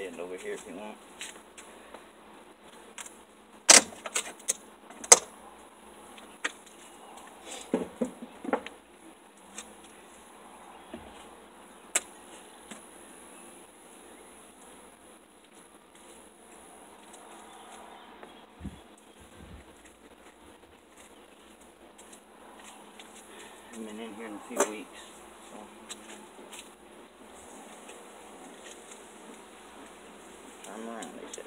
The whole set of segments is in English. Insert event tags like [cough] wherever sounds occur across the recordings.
stand over here if you want. I've been in here in a few weeks. So. Turn around, they said.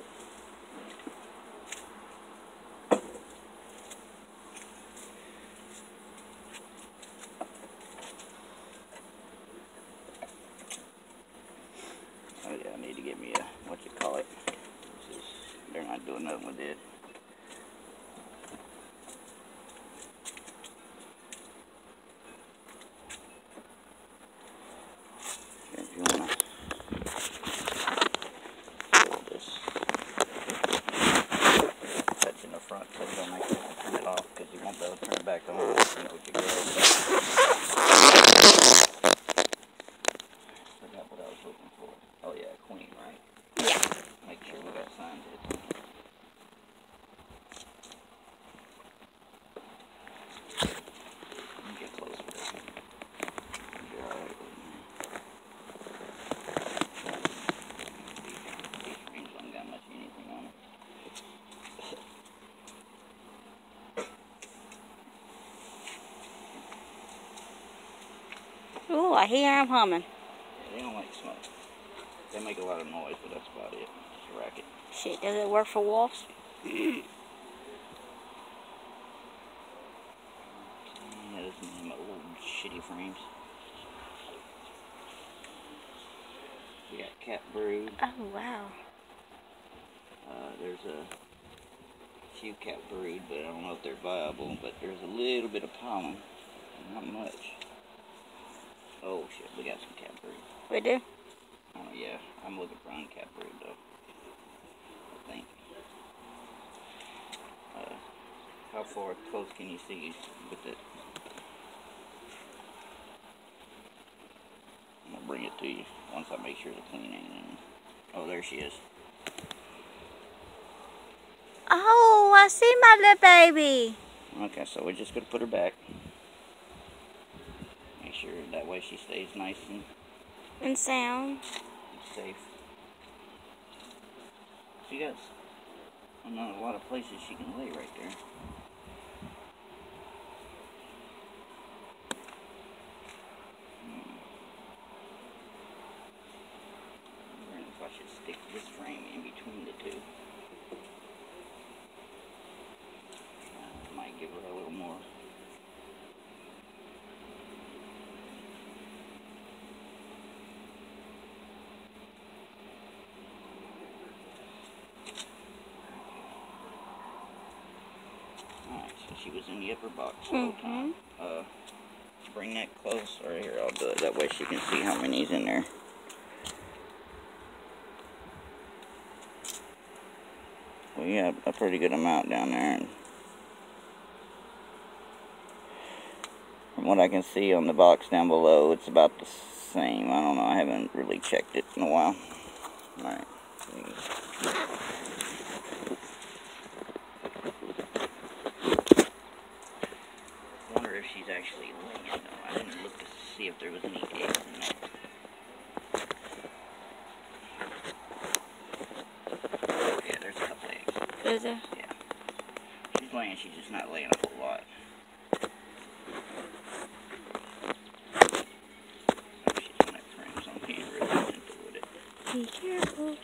Oh yeah, I need to get me a, what you call it. They're not doing nothing with it. Here, if you wanna hold this. Touch in the front so you don't make it turn it off because you won't be able to turn it back on. You know, with your girl. Forgot what I was looking for. Oh yeah, queen, right? Yeah. Make sure we got signs of it. Let me Get close with this. You're alright with me. These rings don't got much anything on it. Ooh, I hear him humming. They don't like smoke. They make a lot of noise, but that's about it. Just a racket. Shit, does it work for wolves? [clears throat] Yeah, this is my old shitty frames. We got capped brood. Oh, wow. Uh, there's a few capped brood, but I don't know if they're viable. But there's a little bit of pollen, not much. Oh shit, we got some capped brood. We do? Oh yeah, I'm looking for uncapped brood though. I think. Uh, how far close can you see with it? I'm gonna bring it to you once I make sure the queen ain't in. Oh, there she is. Oh, I see my little baby. Okay, so we're just gonna put her back. That way she stays nice and And sound. safe. She got not a lot of places she can lay right there. Hmm. I'm wondering if I should stick this frame in between the two. Uh, might give her a little more. Alright, so she was in the upper box the whole time. Uh, bring that close, right here, I'll do it. That way she can see how many's in there. We have a pretty good amount down there. And from what I can see on the box down below, it's about the same. I don't know. I haven't really checked it in a while. Alright. wonder if she's actually laying though. I didn't look to see if there was any eggs in there. Yeah, there's a couple eggs. Is it? Yeah. She's laying, she's just not laying a whole lot. She's on that frame, so I'm paying real attention with it. Be careful.